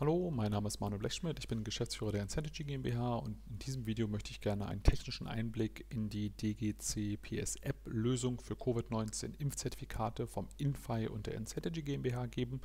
Hallo, mein Name ist Manuel Blechschmidt, ich bin Geschäftsführer der Incentigy GmbH und in diesem Video möchte ich gerne einen technischen Einblick in die DGC PS App Lösung für Covid-19 Impfzertifikate vom Infi und der Incentigy GmbH geben.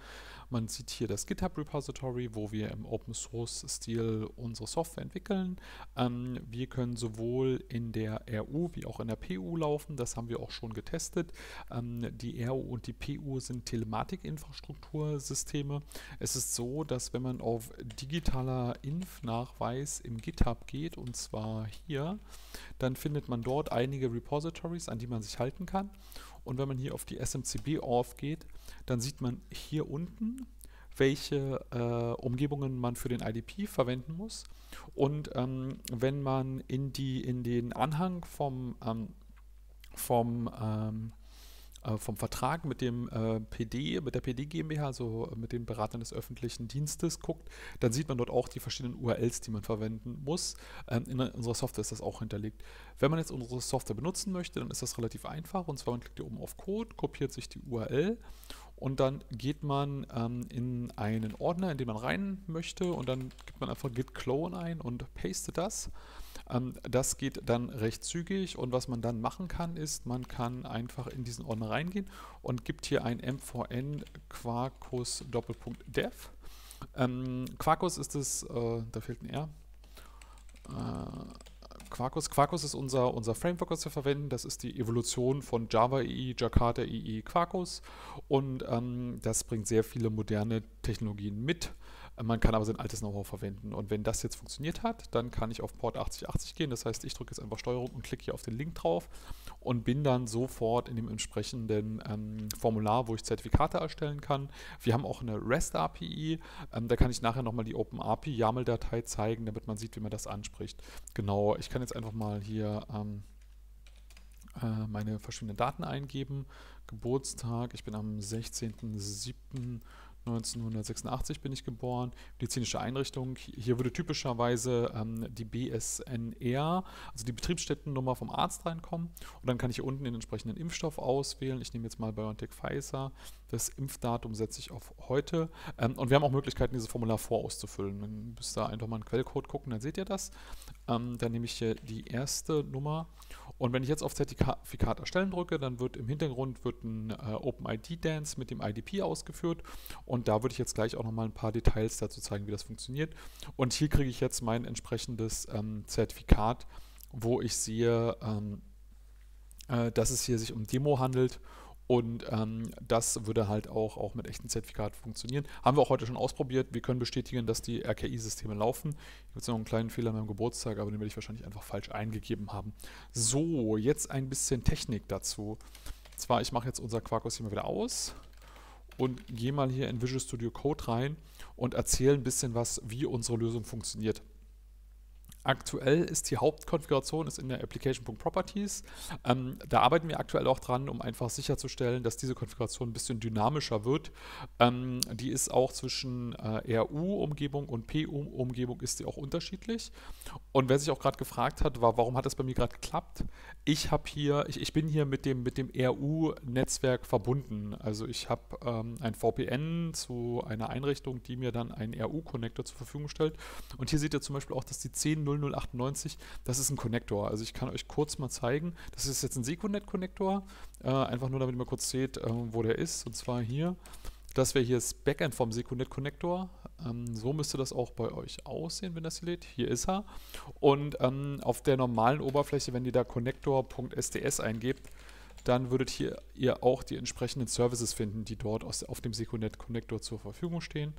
Man sieht hier das GitHub Repository, wo wir im Open Source Stil unsere Software entwickeln. Ähm, wir können sowohl in der RU wie auch in der PU laufen, das haben wir auch schon getestet. Ähm, die RU und die PU sind Telematikinfrastruktursysteme. Es ist so, dass wenn man auf digitaler Inf-Nachweis im GitHub geht, und zwar hier, dann findet man dort einige Repositories, an die man sich halten kann. Und wenn man hier auf die SMCB-Org geht, dann sieht man hier unten, welche äh, Umgebungen man für den IDP verwenden muss. Und ähm, wenn man in, die, in den Anhang vom, ähm, vom ähm, äh, vom Vertrag mit dem äh, PD, mit der PD GmbH, also mit den Beratern des öffentlichen Dienstes guckt, dann sieht man dort auch die verschiedenen URLs, die man verwenden muss. Ähm, in unserer Software ist das auch hinterlegt. Wenn man jetzt unsere Software benutzen möchte, dann ist das relativ einfach. Und zwar man klickt hier oben auf Code, kopiert sich die URL und dann geht man ähm, in einen Ordner, in den man rein möchte und dann gibt man einfach git clone ein und paste das. Ähm, das geht dann recht zügig und was man dann machen kann, ist, man kann einfach in diesen Ordner reingehen und gibt hier ein mvn quarkus Doppelpunkt dev. Ähm, Quarkus ist es, äh, da fehlt ein R. Äh, Quarkus. Quarkus ist unser, unser Framework, was wir verwenden. Das ist die Evolution von Java EE, Jakarta EE, Quarkus. Und ähm, das bringt sehr viele moderne Technologien mit. Man kann aber sein altes Know-how verwenden. Und wenn das jetzt funktioniert hat, dann kann ich auf Port 8080 gehen. Das heißt, ich drücke jetzt einfach Steuerung und klicke hier auf den Link drauf und bin dann sofort in dem entsprechenden ähm, Formular, wo ich Zertifikate erstellen kann. Wir haben auch eine REST-API. Ähm, da kann ich nachher nochmal die OpenAPI YAML-Datei zeigen, damit man sieht, wie man das anspricht. Genau, ich kann jetzt einfach mal hier ähm, äh, meine verschiedenen Daten eingeben. Geburtstag, ich bin am 16.07. 1986 bin ich geboren, medizinische Einrichtung. Hier würde typischerweise ähm, die BSNR, also die Betriebsstättennummer vom Arzt reinkommen. Und dann kann ich hier unten den entsprechenden Impfstoff auswählen. Ich nehme jetzt mal BioNTech Pfizer. Das Impfdatum setze ich auf heute. Ähm, und wir haben auch Möglichkeiten, dieses Formular vorauszufüllen. Dann müsst ihr einfach mal einen Quellcode gucken, dann seht ihr das. Ähm, dann nehme ich hier die erste Nummer und wenn ich jetzt auf Zertifikat erstellen drücke, dann wird im Hintergrund wird ein äh, OpenID-Dance mit dem IDP ausgeführt. Und da würde ich jetzt gleich auch nochmal ein paar Details dazu zeigen, wie das funktioniert. Und hier kriege ich jetzt mein entsprechendes ähm, Zertifikat, wo ich sehe, ähm, äh, dass es hier sich um Demo handelt und ähm, das würde halt auch, auch mit echten Zertifikaten funktionieren. Haben wir auch heute schon ausprobiert. Wir können bestätigen, dass die RKI-Systeme laufen. Ich habe jetzt noch einen kleinen Fehler an meinem Geburtstag, aber den werde ich wahrscheinlich einfach falsch eingegeben haben. So, jetzt ein bisschen Technik dazu. Und zwar, ich mache jetzt unser Quarkus hier mal wieder aus und gehe mal hier in Visual Studio Code rein und erzähle ein bisschen was, wie unsere Lösung funktioniert. Aktuell ist die Hauptkonfiguration ist in der Application.properties. Ähm, da arbeiten wir aktuell auch dran, um einfach sicherzustellen, dass diese Konfiguration ein bisschen dynamischer wird. Ähm, die ist auch zwischen äh, RU-Umgebung und PU-Umgebung ist die auch unterschiedlich. Und wer sich auch gerade gefragt hat, war, warum hat das bei mir gerade geklappt? Ich habe hier, ich, ich, bin hier mit dem, mit dem RU-Netzwerk verbunden. Also ich habe ähm, ein VPN zu einer Einrichtung, die mir dann einen RU-Connector zur Verfügung stellt. Und hier seht ihr zum Beispiel auch, dass die 10 0098, das ist ein Connector. Also ich kann euch kurz mal zeigen, das ist jetzt ein Secunet-Connector, äh, einfach nur damit ihr mal kurz seht, äh, wo der ist. Und zwar hier, das wäre hier das Backend vom Secunet-Connector. Ähm, so müsste das auch bei euch aussehen, wenn das hier lädt. Hier ist er. Und ähm, auf der normalen Oberfläche, wenn ihr da connector.sds eingebt, dann würdet hier ihr auch die entsprechenden Services finden, die dort aus, auf dem Secunet Connector zur Verfügung stehen.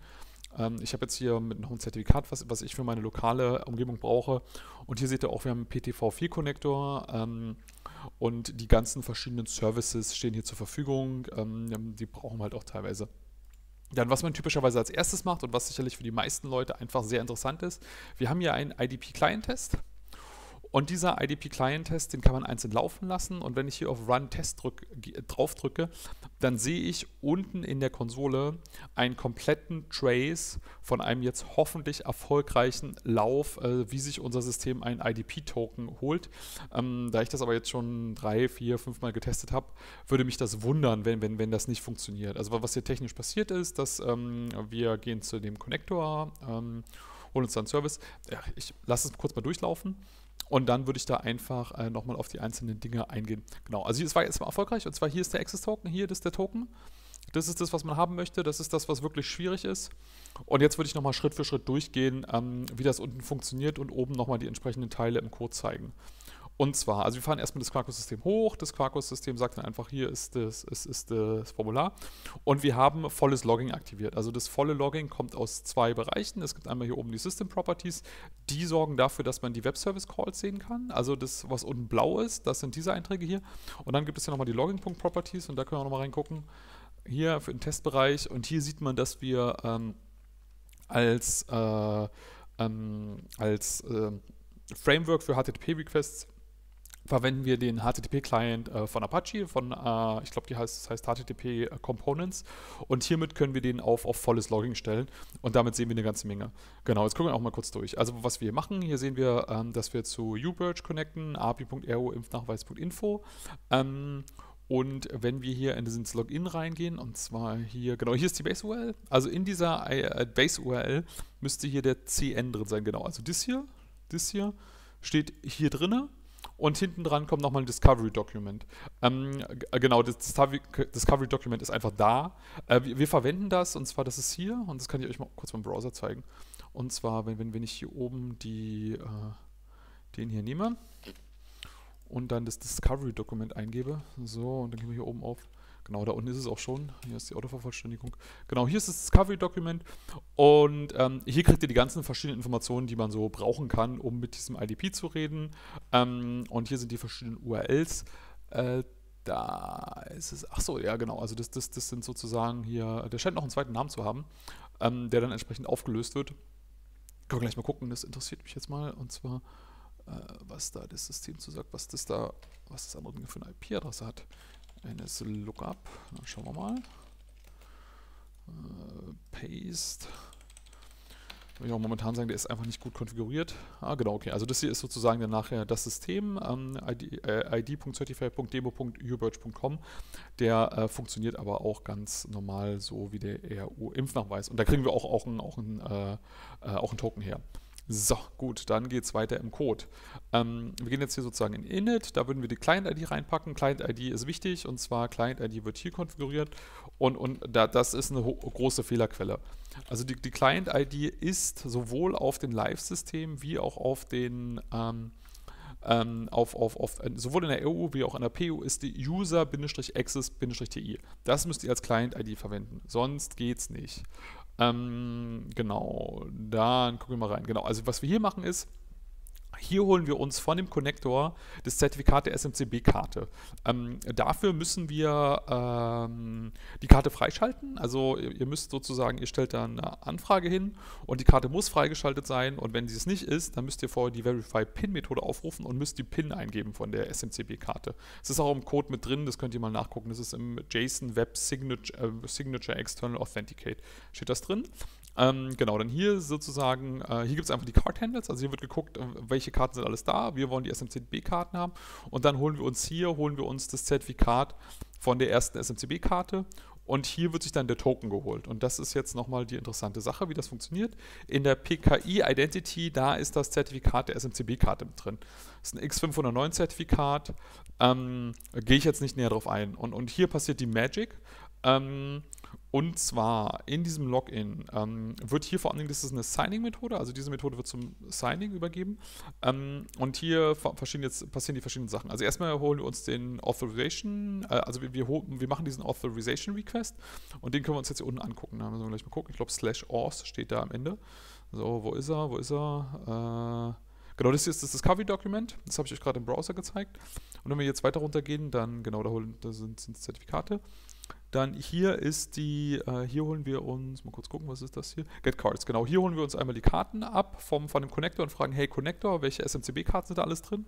Ähm, ich habe jetzt hier mit noch ein Zertifikat, was, was ich für meine lokale Umgebung brauche. Und hier seht ihr auch, wir haben einen PTV4-Connector ähm, und die ganzen verschiedenen Services stehen hier zur Verfügung. Ähm, die brauchen wir halt auch teilweise. Dann, was man typischerweise als erstes macht und was sicherlich für die meisten Leute einfach sehr interessant ist, wir haben hier einen IDP-Client-Test. Und dieser IDP-Client-Test, den kann man einzeln laufen lassen. Und wenn ich hier auf Run Test drück, drauf drücke, dann sehe ich unten in der Konsole einen kompletten Trace von einem jetzt hoffentlich erfolgreichen Lauf, äh, wie sich unser System einen IDP-Token holt. Ähm, da ich das aber jetzt schon drei, vier, fünf Mal getestet habe, würde mich das wundern, wenn, wenn, wenn das nicht funktioniert. Also was hier technisch passiert ist, dass ähm, wir gehen zu dem Connector, ähm, holen uns dann Service. Ja, ich lasse es kurz mal durchlaufen. Und dann würde ich da einfach äh, nochmal auf die einzelnen Dinge eingehen. Genau, also es war jetzt mal erfolgreich. Und zwar hier ist der Access-Token, hier ist der Token. Das ist das, was man haben möchte. Das ist das, was wirklich schwierig ist. Und jetzt würde ich nochmal Schritt für Schritt durchgehen, ähm, wie das unten funktioniert und oben nochmal die entsprechenden Teile im Code zeigen. Und zwar, also wir fahren erstmal das Quarkus-System hoch. Das Quarkus-System sagt dann einfach, hier ist das, ist, ist das Formular. Und wir haben volles Logging aktiviert. Also das volle Logging kommt aus zwei Bereichen. Es gibt einmal hier oben die System Properties. Die sorgen dafür, dass man die Web Service Calls sehen kann. Also das, was unten blau ist, das sind diese Einträge hier. Und dann gibt es hier nochmal die Logging.properties und da können wir nochmal reingucken. Hier für den Testbereich. Und hier sieht man, dass wir ähm, als, äh, ähm, als äh, Framework für HTTP-Requests verwenden wir den HTTP-Client äh, von Apache, von, äh, ich glaube, die heißt, das heißt HTTP Components. Und hiermit können wir den auf, auf volles Logging stellen. Und damit sehen wir eine ganze Menge. Genau, jetzt gucken wir auch mal kurz durch. Also, was wir hier machen, hier sehen wir, ähm, dass wir zu uBirch connecten, api.ro impfnachweis.info. Ähm, und wenn wir hier in dieses Login reingehen, und zwar hier, genau, hier ist die Base-URL. Also in dieser äh, Base-URL müsste hier der CN drin sein, genau. Also das hier, das hier steht hier drinne und hinten dran kommt nochmal ein Discovery Document. Ähm, äh, genau, das Discovery Document ist einfach da. Äh, wir, wir, verwenden das und zwar, das ist hier und das kann ich euch mal kurz beim Browser zeigen. Und zwar, wenn, wenn, wenn ich hier oben die, äh, den hier nehme und dann das Discovery Document eingebe, so, und dann gehen wir hier oben auf Genau, da unten ist es auch schon. Hier ist die Autovervollständigung. Genau, hier ist das Discovery-Dokument und ähm, hier kriegt ihr die ganzen verschiedenen Informationen, die man so brauchen kann, um mit diesem IDP zu reden. Ähm, und hier sind die verschiedenen URLs. Äh, da ist es, ach so, ja genau, also das, das, das sind sozusagen hier, der scheint noch einen zweiten Namen zu haben, ähm, der dann entsprechend aufgelöst wird. Können wir gleich mal gucken, das interessiert mich jetzt mal, und zwar, äh, was da das System zu sagt, was das da, was das andere für eine IP-Adresse hat. NS Lookup. Dann schauen wir mal. Äh, Paste. Würde ich auch momentan sagen, der ist einfach nicht gut konfiguriert. Ah, genau, okay. Also das hier ist sozusagen dann nachher das System, ähm, id.certify.demo.ubirch.com. Äh, der äh, funktioniert aber auch ganz normal so wie der EU-Impfnachweis. Und da kriegen wir auch, auch, ein, auch, ein, äh, äh auch einen Token her. So, gut, dann geht es weiter im Code. Ähm, wir gehen jetzt hier sozusagen in init, da würden wir die Client-ID reinpacken. Client-ID ist wichtig und zwar Client-ID wird hier konfiguriert und, und da, das ist eine große Fehlerquelle. Also die, die Client-ID ist sowohl auf den Live-System wie auch auf den ähm, ähm, auf, auf, auf, äh, sowohl in der EU wie auch in der PU ist die User-Access-TI. Das müsst ihr als Client-ID verwenden, sonst geht es nicht. Ähm, genau, dann gucken wir mal rein. Genau, also was wir hier machen ist, hier holen wir uns von dem Connector das Zertifikat der SMCB-Karte. Ähm, dafür müssen wir ähm, die Karte freischalten. Also ihr, ihr, müsst sozusagen, ihr stellt da eine Anfrage hin und die Karte muss freigeschaltet sein. Und wenn sie es nicht ist, dann müsst ihr vorher die Verify-PIN-Methode aufrufen und müsst die PIN eingeben von der SMCB-Karte. Es ist auch im Code mit drin, das könnt ihr mal nachgucken. Das ist im JSON Web Signature, äh, Signature External Authenticate. Steht das drin? Ähm, genau, dann hier sozusagen, äh, hier gibt es einfach die Card Handles, also hier wird geguckt, äh, welche Karten sind alles da, wir wollen die SMCB-Karten haben und dann holen wir uns hier, holen wir uns das Zertifikat von der ersten SMCB-Karte und hier wird sich dann der Token geholt. Und das ist jetzt nochmal die interessante Sache, wie das funktioniert. In der PKI Identity, da ist das Zertifikat der SMCB-Karte mit drin. Das ist ein X509-Zertifikat. Ähm, Gehe ich jetzt nicht näher drauf ein. Und, und hier passiert die Magic. Ähm, und zwar in diesem Login ähm, wird hier vor allen Dingen, das ist eine Signing-Methode, also diese Methode wird zum Signing übergeben. Ähm, und hier jetzt, passieren die verschiedenen Sachen. Also erstmal holen wir uns den Authorization, äh, also wir, wir, wir, machen diesen Authorization Request und den können wir uns jetzt hier unten angucken. Da müssen wir gleich mal gucken. Ich glaube, slash auth steht da am Ende. So, wo ist er? Wo ist er? Äh, Genau, das hier ist das Discovery-Dokument. Das habe ich euch gerade im Browser gezeigt. Und wenn wir jetzt weiter runtergehen, dann, genau, da, holen, da sind, sind Zertifikate. Dann hier ist die, äh, hier holen wir uns, mal kurz gucken, was ist das hier? Get Cards, genau. Hier holen wir uns einmal die Karten ab vom, von dem Connector und fragen, hey Connector, welche SMCB-Karten sind da alles drin?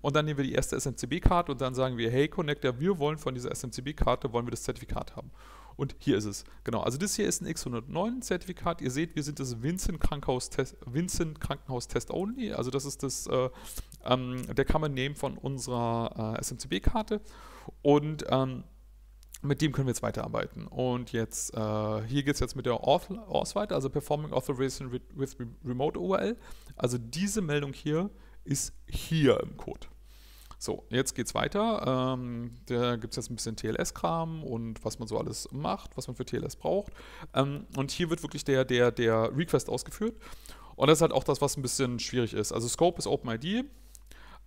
Und dann nehmen wir die erste SMCB-Karte und dann sagen wir, hey Connector, wir wollen von dieser SMCB-Karte, wollen wir das Zertifikat haben. Und hier ist es. Genau, also das hier ist ein X109-Zertifikat. Ihr seht, wir sind das Vincent Krankenhaus-Test Vincent Krankenhaus Test Only. Also das ist das, äh, ähm, der Common Name von unserer äh, SMCB-Karte. Und ähm, mit dem können wir jetzt weiterarbeiten. Und jetzt, äh, hier geht es jetzt mit der Auth, Auth weiter, also Performing Authorization with Remote URL. Also diese Meldung hier ist hier im Code. So, jetzt geht es weiter. Ähm, da gibt es jetzt ein bisschen TLS-Kram und was man so alles macht, was man für TLS braucht. Ähm, und hier wird wirklich der, der, der Request ausgeführt. Und das ist halt auch das, was ein bisschen schwierig ist. Also Scope ist OpenID,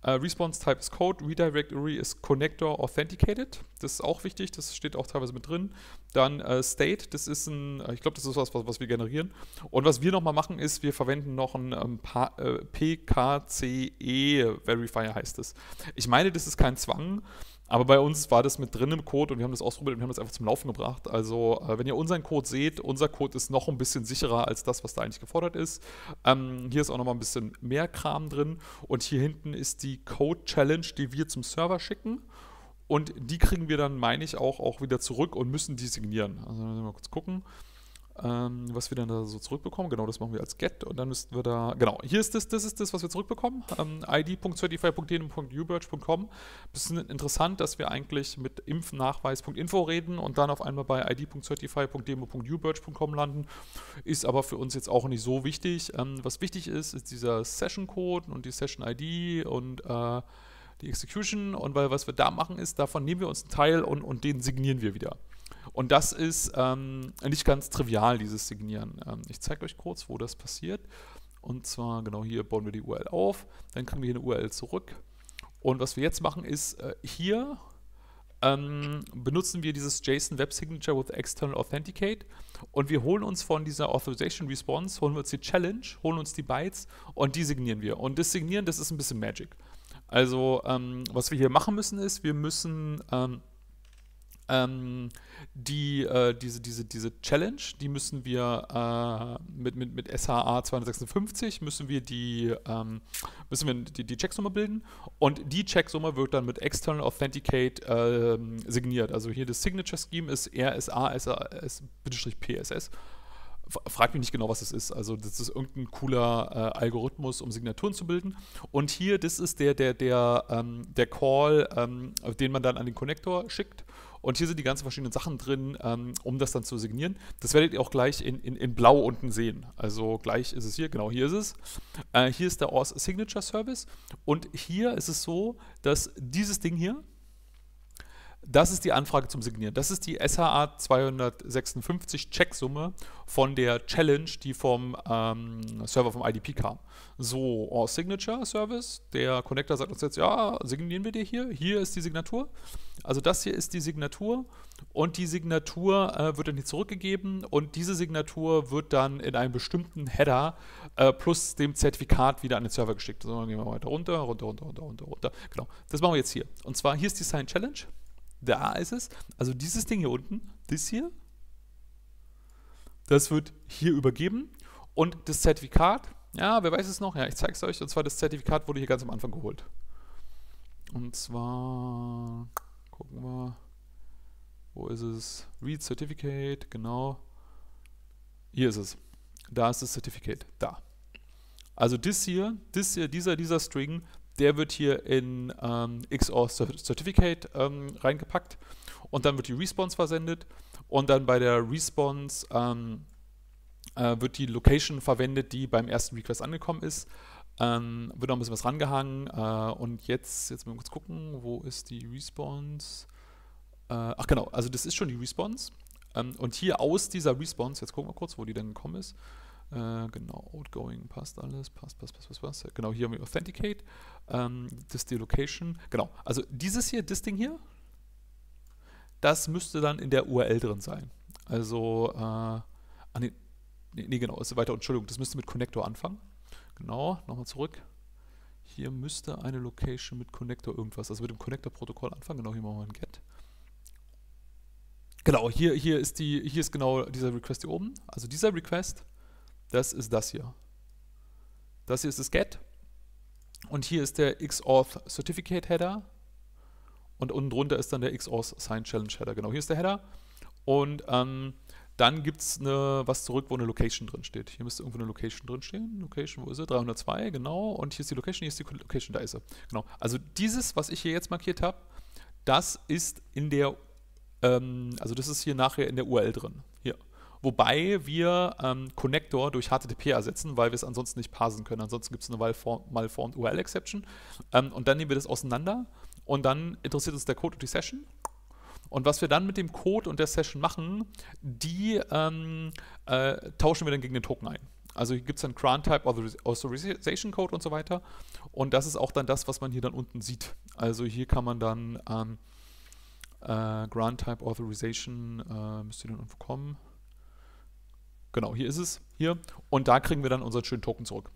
Uh, Response Type ist Code, Redirectory ist Connector Authenticated. Das ist auch wichtig, das steht auch teilweise mit drin. Dann uh, State, das ist ein, äh, ich glaube, das ist was, was, was, wir generieren. Und was wir nochmal machen, ist, wir verwenden noch ein um, äh, PKCE Verifier heißt es. Ich meine, das ist kein Zwang, aber bei uns war das mit drin im Code und wir haben das ausprobiert und wir haben das einfach zum Laufen gebracht. Also, äh, wenn ihr unseren Code seht, unser Code ist noch ein bisschen sicherer als das, was da eigentlich gefordert ist. Ähm, hier ist auch nochmal ein bisschen mehr Kram drin. Und hier hinten ist die Code Challenge, die wir zum Server schicken. Und die kriegen wir dann, meine ich, auch, auch wieder zurück und müssen die signieren. Also, mal kurz gucken ähm, was wir dann da so zurückbekommen. Genau, das machen wir als get und dann müssten wir da, genau, hier ist das, das ist das, was wir zurückbekommen. Ähm, id.certify.deno.ubirch.com. Bisschen interessant, dass wir eigentlich mit impfnachweis.info reden und dann auf einmal bei id.certify.demo.ubirch.com landen. Ist aber für uns jetzt auch nicht so wichtig. Ähm, was wichtig ist, ist dieser Session-Code und die Session-ID und äh, die Execution und weil was wir da machen ist, davon nehmen wir uns einen Teil und, und den signieren wir wieder. Und das ist ähm, nicht ganz trivial, dieses Signieren. Ähm, ich zeige euch kurz, wo das passiert. Und zwar, genau hier bauen wir die URL auf, dann kriegen wir hier eine URL zurück. Und was wir jetzt machen ist, äh, hier ähm, benutzen wir dieses JSON Web Signature with External Authenticate und wir holen uns von dieser Authorization Response, holen wir uns die Challenge, holen uns die Bytes und die signieren wir. Und das Signieren, das ist ein bisschen Magic. Also, ähm, was wir hier machen müssen, ist, wir müssen ähm, ähm, die, äh, diese, diese, diese Challenge, die müssen wir äh, mit, mit, mit SHA 256 müssen wir die, ähm, müssen wir die, die Checksumme bilden und die Checksumme wird dann mit External Authenticate äh, signiert. Also hier das Signature Scheme ist RSA, SAS, PSS frag mich nicht genau, was es ist. Also das ist irgendein cooler äh, Algorithmus, um Signaturen zu bilden. Und hier, das ist der, der, der, ähm, der Call, ähm, den man dann an den Connector schickt. Und hier sind die ganzen verschiedenen Sachen drin, ähm, um das dann zu signieren. Das werdet ihr auch gleich in, in, in blau unten sehen. Also gleich ist es hier, genau hier ist es. Äh, hier ist der OS Signature Service. Und hier ist es so, dass dieses Ding hier, das ist die Anfrage zum Signieren. Das ist die SHA 256 Checksumme von der Challenge, die vom ähm, Server vom IDP kam. So, All Signature Service. Der Connector sagt uns jetzt, ja, signieren wir dir hier. Hier ist die Signatur. Also das hier ist die Signatur und die Signatur äh, wird dann hier zurückgegeben und diese Signatur wird dann in einem bestimmten Header äh, plus dem Zertifikat wieder an den Server geschickt. So, dann gehen wir weiter runter, runter, runter, runter, runter. Genau, das machen wir jetzt hier. Und zwar, hier ist die Sign Challenge. Da ist es. Also dieses Ding hier unten, das hier, das wird hier übergeben. Und das Zertifikat, ja, wer weiß es noch? Ja, ich zeige es euch. Und zwar das Zertifikat wurde hier ganz am Anfang geholt. Und zwar, gucken wir, wo ist es? Read Certificate, genau. Hier ist es. Da ist das Certificate. Da. Also das hier, das hier dieser, dieser String, der wird hier in ähm, XOR Certificate ähm, reingepackt und dann wird die Response versendet und dann bei der Response ähm, äh, wird die Location verwendet, die beim ersten Request angekommen ist. Ähm, wird noch ein bisschen was rangehangen äh, und jetzt, jetzt mal kurz gucken, wo ist die Response? Äh, ach genau, also das ist schon die Response ähm, und hier aus dieser Response, jetzt gucken wir kurz, wo die denn gekommen ist. Äh, genau, outgoing passt alles, passt, passt, passt, passt, passt. Genau, hier haben wir Authenticate, ähm, das ist die Location. Genau, also dieses hier, das Ding hier, das müsste dann in der URL drin sein. Also, äh, ah, nee, nee, genau, ist weiter, Entschuldigung, das müsste mit Connector anfangen. Genau, nochmal zurück. Hier müsste eine Location mit Connector irgendwas, also mit dem Connector-Protokoll anfangen. Genau, hier machen wir ein Get. Genau, hier, hier, ist die, hier ist genau dieser Request hier oben. Also dieser Request, das ist das hier. Das hier ist das Get. Und hier ist der XAuth Certificate Header. Und unten drunter ist dann der XAuth Sign Challenge Header. Genau, hier ist der Header. Und ähm, dann gibt es was zurück, wo eine Location drin steht. Hier müsste irgendwo eine Location drin stehen. Location, wo ist sie? 302, genau. Und hier ist die Location, hier ist die Location, da ist sie. Genau. Also dieses, was ich hier jetzt markiert habe, das ist in der, ähm, also das ist hier nachher in der URL drin. Wobei wir ähm, Connector durch HTTP ersetzen, weil wir es ansonsten nicht parsen können. Ansonsten gibt es eine Malformed URL-Exception. Ähm, und dann nehmen wir das auseinander und dann interessiert uns der Code und die Session. Und was wir dann mit dem Code und der Session machen, die ähm, äh, tauschen wir dann gegen den Token ein. Also hier gibt es dann Grant Type Authorization Code und so weiter. Und das ist auch dann das, was man hier dann unten sieht. Also hier kann man dann ähm, äh, Grant Type Authorization, äh, müsste dann irgendwo kommen. Genau, hier ist es, hier. Und da kriegen wir dann unseren schönen Token zurück.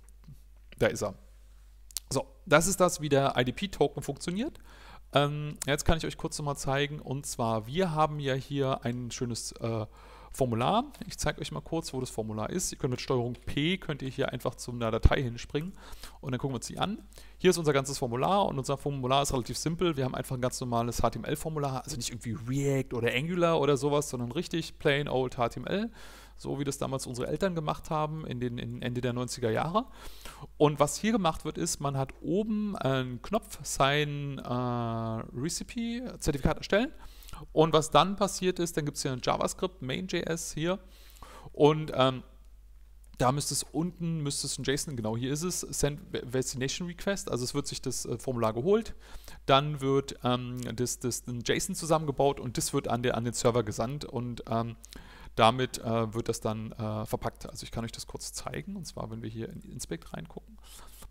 Da ist er. So, das ist das, wie der IDP-Token funktioniert. Ähm, jetzt kann ich euch kurz nochmal zeigen. Und zwar, wir haben ja hier ein schönes äh, Formular. Ich zeige euch mal kurz, wo das Formular ist. Ihr könnt mit Steuerung P, könnt ihr hier einfach zu einer Datei hinspringen und dann gucken wir uns die an. Hier ist unser ganzes Formular und unser Formular ist relativ simpel. Wir haben einfach ein ganz normales HTML-Formular, also nicht irgendwie React oder Angular oder sowas, sondern richtig plain old HTML so wie das damals unsere Eltern gemacht haben in den in Ende der 90er Jahre. Und was hier gemacht wird, ist, man hat oben einen Knopf, sein äh, Recipe, Zertifikat erstellen. Und was dann passiert ist, dann gibt es hier ein JavaScript, Main.js hier. Und ähm, da müsste es unten, müsste es ein JSON, genau hier ist es, Send Destination Request, also es wird sich das äh, Formular geholt, dann wird ähm, das, das ein JSON zusammengebaut und das wird an, der, an den Server gesandt und ähm, damit äh, wird das dann äh, verpackt. Also ich kann euch das kurz zeigen. Und zwar, wenn wir hier in Inspect reingucken,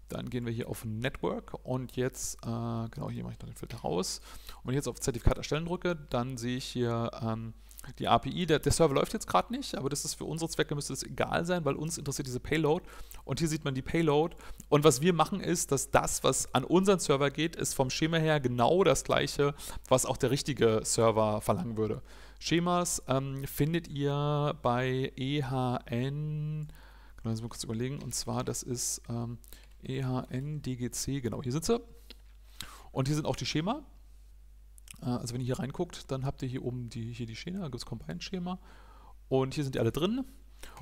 dann gehen wir hier auf Network und jetzt, äh, genau hier mache ich noch den Filter raus. Und wenn ich jetzt auf Zertifikat erstellen drücke, dann sehe ich hier ähm, die API. Der, der, Server läuft jetzt gerade nicht, aber das ist für unsere Zwecke müsste das egal sein, weil uns interessiert diese Payload. Und hier sieht man die Payload. Und was wir machen ist, dass das, was an unseren Server geht, ist vom Schema her genau das gleiche, was auch der richtige Server verlangen würde. Schemas ähm, findet ihr bei EHN, genau, jetzt mal kurz überlegen, und zwar das ist ähm, EHN-DGC, genau, hier sie. Und hier sind auch die Schema. Äh, also wenn ihr hier reinguckt, dann habt ihr hier oben die, hier die Schema, da gibt es Combine-Schema. Und hier sind die alle drin.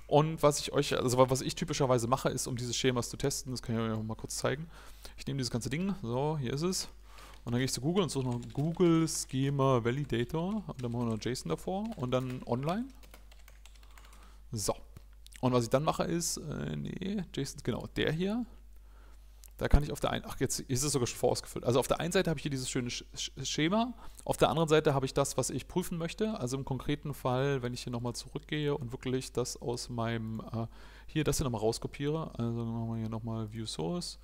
Und was ich euch, also was ich typischerweise mache, ist, um diese Schemas zu testen, das kann ich euch mal kurz zeigen. Ich nehme dieses ganze Ding, so, hier ist es. Und dann gehe ich zu Google und suche noch Google Schema Validator. Und dann machen wir noch JSON davor und dann online. So. Und was ich dann mache ist, äh, nee, JSON, genau, der hier. Da kann ich auf der einen, ach jetzt ist es sogar schon vorausgefüllt. Also auf der einen Seite habe ich hier dieses schöne Schema, auf der anderen Seite habe ich das, was ich prüfen möchte. Also im konkreten Fall, wenn ich hier nochmal zurückgehe und wirklich das aus meinem, äh, hier das hier nochmal rauskopiere, also machen wir hier nochmal View Source.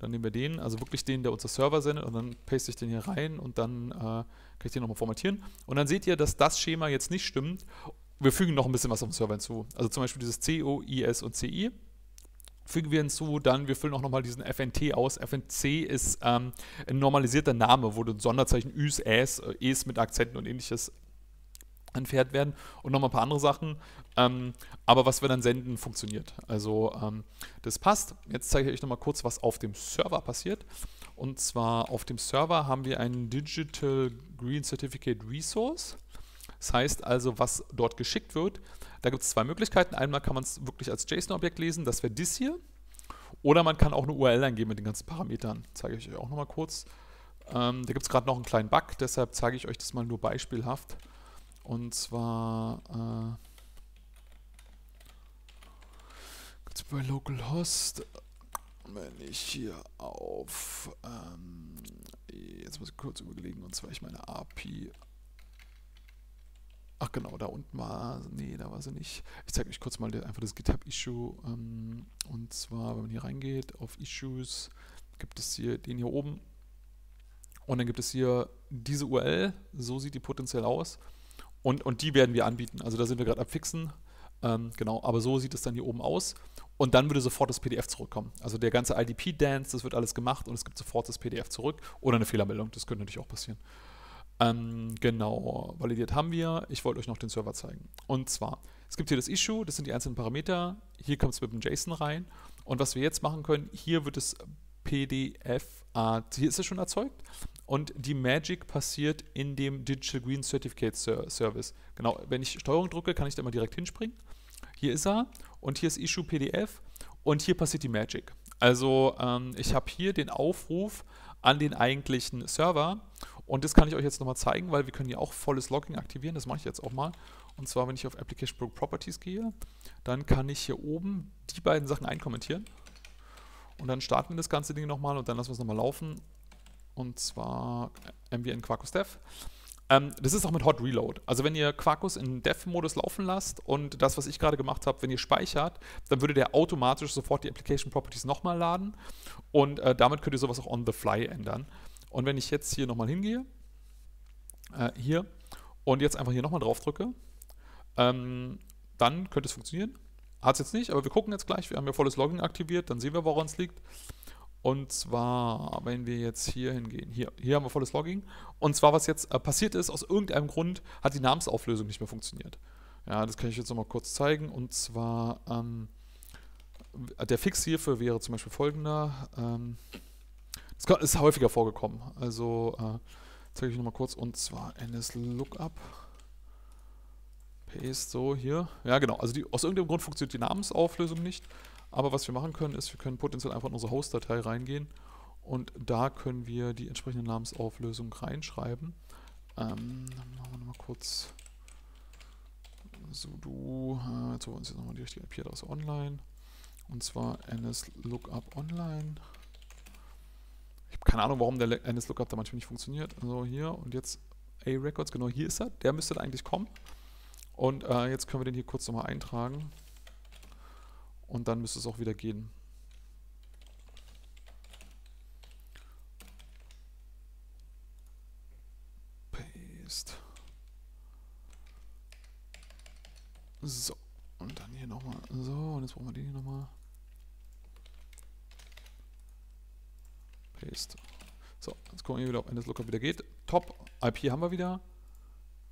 Dann nehmen wir den, also wirklich den, der unser Server sendet und dann paste ich den hier rein und dann äh, kann ich den nochmal formatieren. Und dann seht ihr, dass das Schema jetzt nicht stimmt. Wir fügen noch ein bisschen was auf dem Server hinzu. Also zum Beispiel dieses C, O, I, S und CI fügen wir hinzu, dann wir füllen auch nochmal diesen FNT aus. FNC ist ähm, ein normalisierter Name, wo du Sonderzeichen Üs, Äs, äh, Es mit Akzenten und ähnliches entfernt werden und nochmal ein paar andere Sachen. Ähm, aber was wir dann senden, funktioniert. Also ähm, das passt. Jetzt zeige ich euch nochmal kurz, was auf dem Server passiert. Und zwar auf dem Server haben wir einen Digital Green Certificate Resource. Das heißt also, was dort geschickt wird, da gibt es zwei Möglichkeiten. Einmal kann man es wirklich als JSON-Objekt lesen, das wäre das hier. Oder man kann auch eine URL eingeben mit den ganzen Parametern. Zeige ich euch auch nochmal kurz. Ähm, da gibt es gerade noch einen kleinen Bug, deshalb zeige ich euch das mal nur beispielhaft. Und zwar äh, bei localhost, wenn ich hier auf, ähm, jetzt muss ich kurz überlegen, und zwar ich meine API Ach genau, da unten war, nee, da war sie nicht. Ich zeige euch kurz mal einfach das GitHub-Issue. Ähm, und zwar, wenn man hier reingeht auf Issues, gibt es hier den hier oben. Und dann gibt es hier diese URL, so sieht die potenziell aus. Und, und die werden wir anbieten. Also da sind wir gerade am Fixen. Ähm, genau, aber so sieht es dann hier oben aus. Und dann würde sofort das PDF zurückkommen. Also der ganze IDP-Dance, das wird alles gemacht und es gibt sofort das PDF zurück. Oder eine Fehlermeldung, das könnte natürlich auch passieren. Ähm, genau, validiert haben wir. Ich wollte euch noch den Server zeigen. Und zwar, es gibt hier das Issue, das sind die einzelnen Parameter. Hier kommt es mit dem JSON rein. Und was wir jetzt machen können, hier wird es PDF, ah, hier ist es schon erzeugt. Und die Magic passiert in dem Digital Green Certificate Service. Genau, wenn ich Steuerung drücke, kann ich da mal direkt hinspringen. Hier ist er und hier ist Issue PDF und hier passiert die Magic. Also ähm, ich habe hier den Aufruf an den eigentlichen Server und das kann ich euch jetzt nochmal zeigen, weil wir können hier auch volles Logging aktivieren. Das mache ich jetzt auch mal. Und zwar, wenn ich auf Application Properties gehe, dann kann ich hier oben die beiden Sachen einkommentieren. Und dann starten wir das ganze Ding nochmal und dann lassen wir es nochmal laufen. Und zwar MVN Quarkus Dev. Ähm, das ist auch mit Hot Reload. Also wenn ihr Quarkus in Dev-Modus laufen lasst und das, was ich gerade gemacht habe, wenn ihr speichert, dann würde der automatisch sofort die Application Properties nochmal laden und äh, damit könnt ihr sowas auch on the fly ändern. Und wenn ich jetzt hier nochmal hingehe, äh, hier, und jetzt einfach hier nochmal drauf drücke, ähm, dann könnte es funktionieren. Hat es jetzt nicht, aber wir gucken jetzt gleich. Wir haben ja volles Login aktiviert, dann sehen wir, woran es liegt. Und zwar, wenn wir jetzt hier hingehen, hier, hier haben wir volles Logging. Und zwar, was jetzt äh, passiert ist, aus irgendeinem Grund hat die Namensauflösung nicht mehr funktioniert. Ja, das kann ich jetzt nochmal kurz zeigen. Und zwar, ähm, der Fix hierfür wäre zum Beispiel folgender. Ähm, das ist häufiger vorgekommen. Also, äh, zeige ich nochmal kurz. Und zwar NSLookup. Paste, so hier. Ja, genau. Also die, aus irgendeinem Grund funktioniert die Namensauflösung nicht. Aber was wir machen können, ist, wir können potenziell einfach in unsere Host-Datei reingehen und da können wir die entsprechende Namensauflösung reinschreiben. Ähm, machen wir nochmal kurz sudo, äh, jetzt holen wir uns jetzt nochmal die richtige IP-Adresse online und zwar nslookup online. Habe keine Ahnung, warum der nslookup da manchmal nicht funktioniert. Also hier und jetzt A-Records, genau hier ist er, der müsste eigentlich kommen. Und äh, jetzt können wir den hier kurz nochmal eintragen. Und dann müsste es auch wieder gehen. Paste. So. Und dann hier nochmal. So, und jetzt brauchen wir den hier nochmal. Paste. So, jetzt gucken wir wieder, ob NSLookup wieder geht. Top, IP haben wir wieder.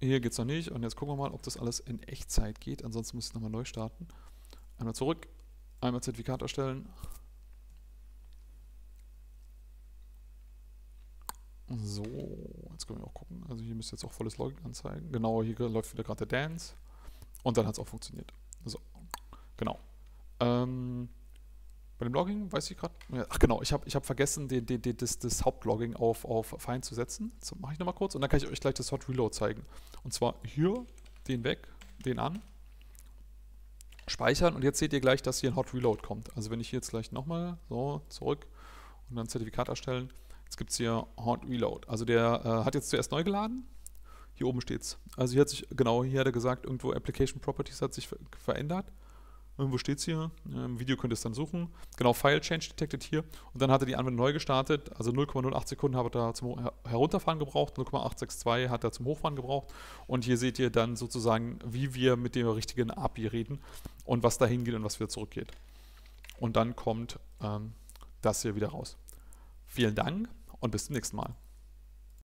Hier geht es noch nicht. Und jetzt gucken wir mal, ob das alles in Echtzeit geht. Ansonsten muss ich nochmal neu starten. Einmal zurück. Einmal Zertifikat erstellen. So, jetzt können wir auch gucken. Also hier müsste jetzt auch volles Login anzeigen. Genau, hier läuft wieder gerade der Dance. Und dann hat es auch funktioniert. So, genau. Ähm, bei dem Logging weiß ich gerade. Ach genau, ich habe ich hab vergessen, den, den, den, das, das Hauptlogging auf, auf Fein zu setzen. Das mache ich nochmal kurz und dann kann ich euch gleich das Hot Reload zeigen. Und zwar hier, den weg, den an speichern und jetzt seht ihr gleich, dass hier ein Hot Reload kommt. Also wenn ich hier jetzt gleich nochmal so zurück und dann Zertifikat erstellen, jetzt gibt es hier Hot Reload. Also der äh, hat jetzt zuerst neu geladen. Hier oben steht es. Also hier hat sich, genau, hier hat er gesagt, irgendwo Application Properties hat sich verändert. Irgendwo steht es hier. Im Video könnt ihr es dann suchen. Genau, File Change Detected hier. Und dann hat er die Anwendung neu gestartet. Also 0,08 Sekunden hat er zum Herunterfahren gebraucht, 0,862 hat er zum Hochfahren gebraucht. Und hier seht ihr dann sozusagen, wie wir mit der richtigen API reden und was dahin geht und was wieder zurückgeht. Und dann kommt ähm, das hier wieder raus. Vielen Dank und bis zum nächsten Mal.